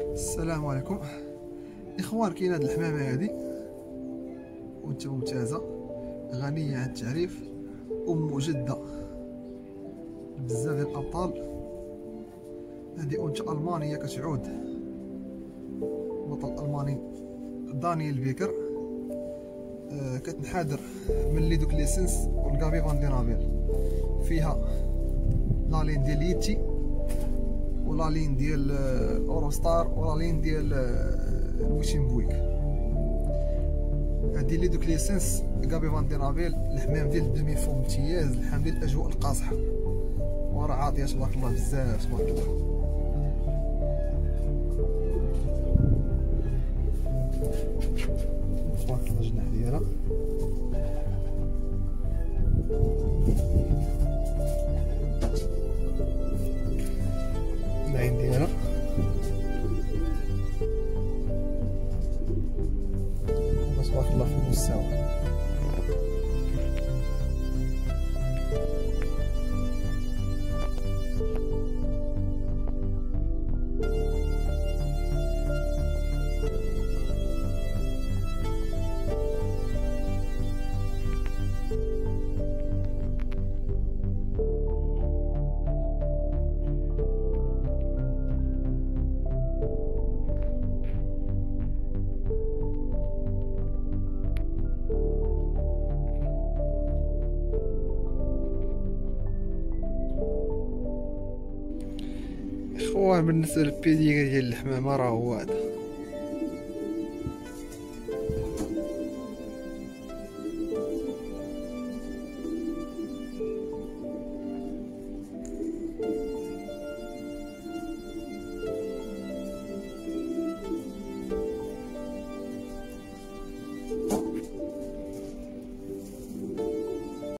السلام عليكم. إخوان كاين هاد الحمامة هادي. ممتازة. غنيه عن التعريف. أم جدة. بزاف ديال الأبطال. هادي انثى ألمانية كتعود. بطل ألماني. دانيال بيكر. آه كتنحدر من ليدوك ليسنس. والكابي فان دينابيل فيها لالين ديال ييتي ولا لين ديال الاوروستار ولا لين ديال الويشين بويك هادي لي دوك ليسنس كابي فان دينابيل الحمام ديال الدمي فو امتياز الحمام ديال الأجواء القاصحة. وراه عاطية تبارك الله بزاف تبارك الله. تبارك الله الجناح ديالها. تبارك الله في اخوان بالنسبة للبيديغري ديال الحمامة راه هو هذا